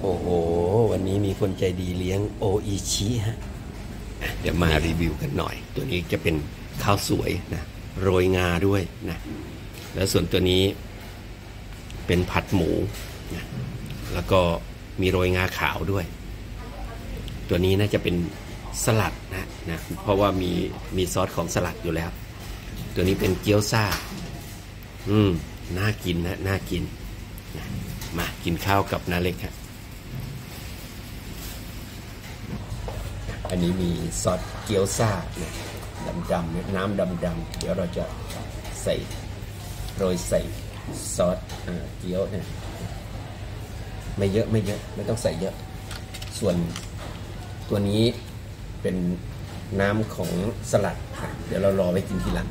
โอ้โห วันนี้มีคนใจดีเลี้ยงโออิชิฮะ เดี๋ยวมารีวิวกันหน่อย ตัวนี้จะเป็นข้าวสวยนะ โรยงาด้วยนะ แล้วส่วนตัวนี้เป็นผัดหมูนะแล้วก็มีโรยงาขาวด้วย ตัวนี้น่าจะเป็นสลัดนะนะ เพราะว่ามีมีซอสของสลัดอยู่แล้ว ตัวนี้เป็นเกี๊ยวซ่า อืม น่ากินนะ น่ากินนะมากินข้าวกับนาเล็กครั อันนี้มีซอสเกี๊ยวซ่าเนี่ยดำๆเนี่ยน้ำดำๆเดี๋ยวเราจะใส่โรยใส่ซอสเกี๊ยวเนี่ยไม่เยอะไม่เยอะไม่ต้องใส่เยอะ ส่วนตัวนี้เป็นน้ำของสลัดค่ะเดี๋ยวเรารอไว้กินทีหลัง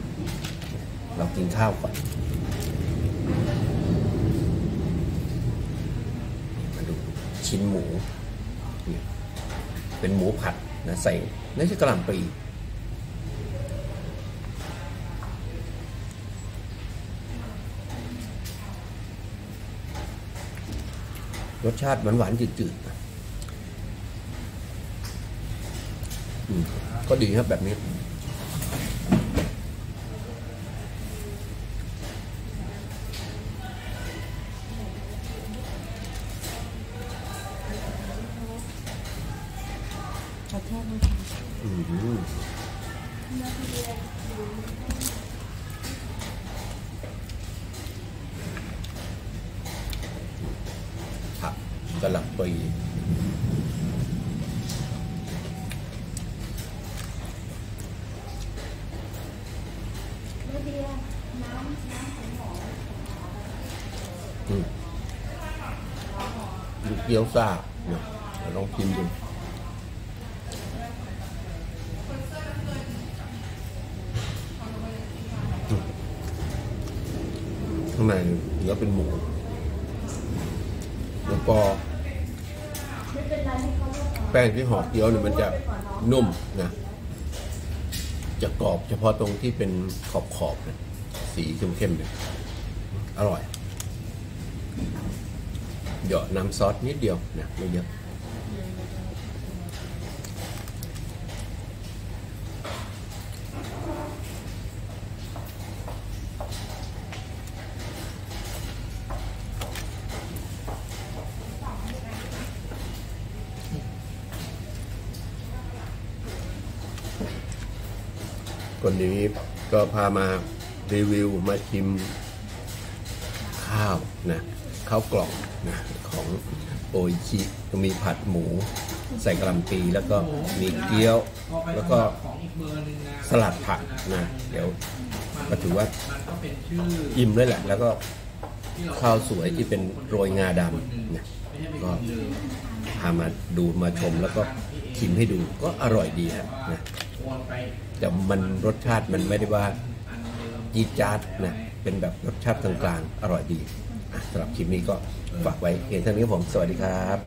เรากินข้าวก่อน มาดูชิ้นหมูเนี่ยเป็นหมูผัด นะใส่ไม่ใช่กระหล่ำปลีรสชาติหวานๆจืดๆนะอืมก็ดีครับแบบนี้ ขอโทษนะคะอืมผักกะหล่ำปลีเบียน้ำน้ำของหมออืมลูกเกี๊ยวซ่าเนี่ยเดี๋ยวลองกินดู ข้างในเนื้อเป็นหมูแล้วก็แป้งที่ห่อเกี๊ยวเนี่ยมันจะนุ่มนะจะกรอบเฉพาะตรงที่เป็นขอบขอบๆนะสีเข้มๆเนี่ยอร่อยหยาะน้ำซอสนิดเดียวนะไม่เยอะ คนนี้ก็พามารีวิวมาชิมข้าวนะข้าวกล่องนะของโออิชิมีผัดหมู ใส่กระลำปีแล้วก็มีเกี๊ยว แล้วก็ของอีกเบอร์หนึงนะสลัดผักนะเดี๋ยวก็ถือว่าอิ่มด้วยแหละ แล้วก็ข้าวสวยที่เป็นโรยงาดำนะก็พามาดูมาชมแล้วก็ชิมให้ดูก็อร่อยดีครับนะ แต่มันรสชาติมันไม่ได้ว่าจี๊ดจ๊าดนะเป็นแบบรสชาติกลางๆอร่อยดีสำหรับคลิปนี้ก็ฝากไว้เพียงเท่านี้ผม สวัสดีครับ